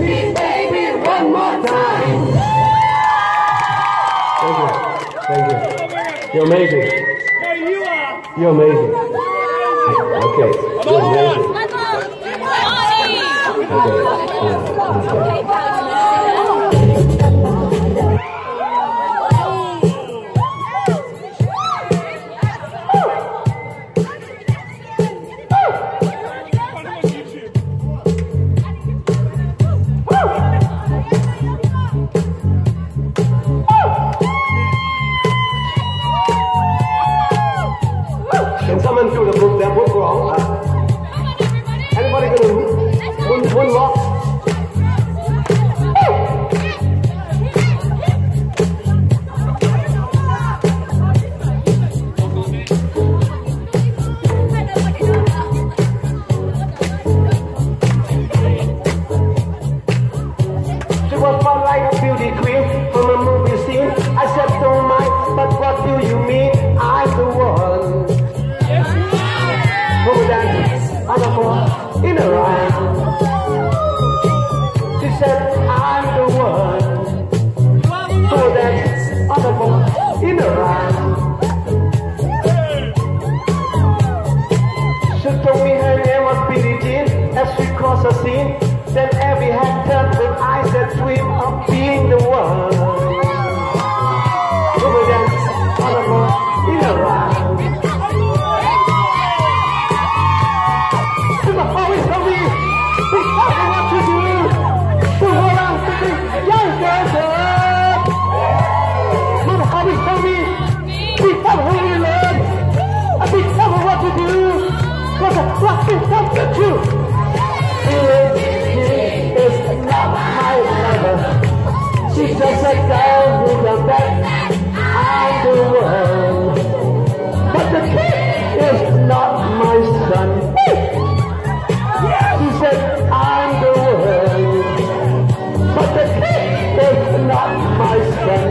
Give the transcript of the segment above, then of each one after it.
me, baby, one more time. Thank you. Thank you. You're amazing. No, you are. You're amazing. Okay. You're amazing. Can someone do the book, that book wrong? Uh, anybody gonna? She was fun like a beauty queen She said, I'm the one. Who dances on the floor in a rhyme. She told me her name was Billie Jean as we crossed the scene. Then every head turned with eyes that dream of being the one. Just a girl who comes back. I'm the one. But the kid is not my son. She said, I'm the one. But the kid is not my son.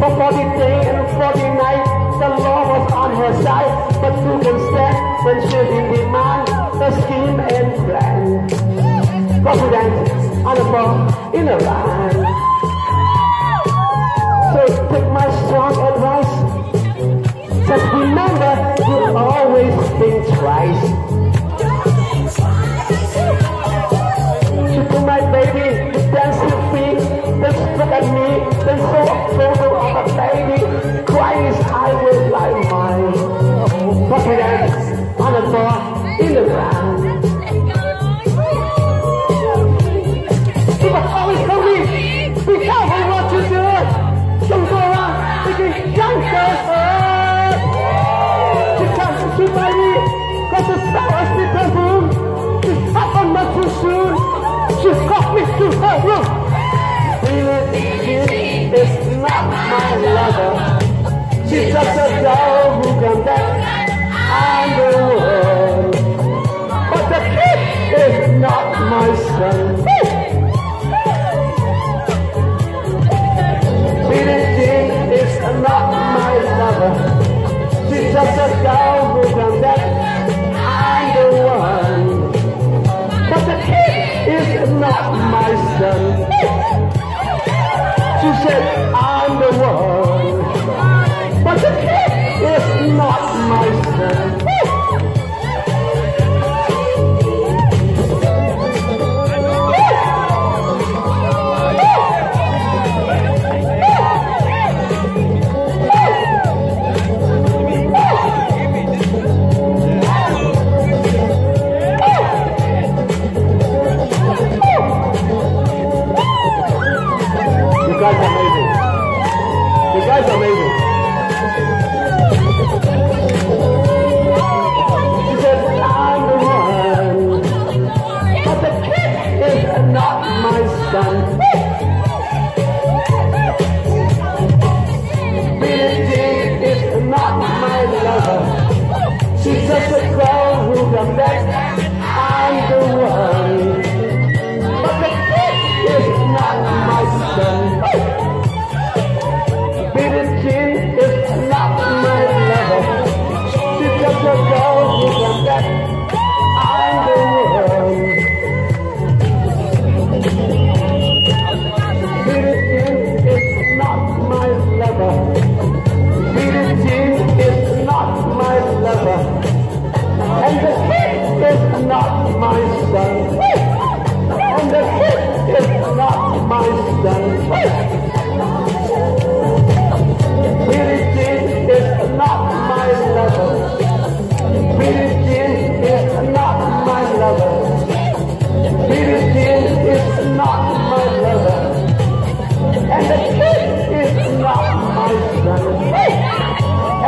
For 40 days and 40 nights, the law was on her side. But who can stand when she's in demand? The scheme and plan. Confidence on a ball in a line. So take my strong advice. Just remember, my lover. She's just a girl who can dance. I'm the one. But the kid is not my son. done.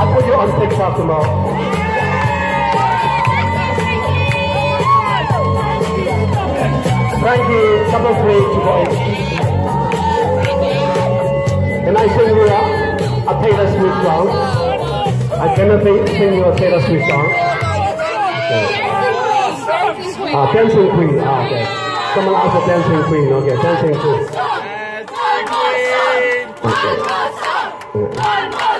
I put you on TikTok tomorrow. Frankie double C double X. Can I sing you a, a Taylor Swift song? I cannot sing you a Taylor Swift song. Ah, Dancing Queen. Ah, okay. Someone asked for Dancing Queen. Okay, Dancing Queen. One more time! One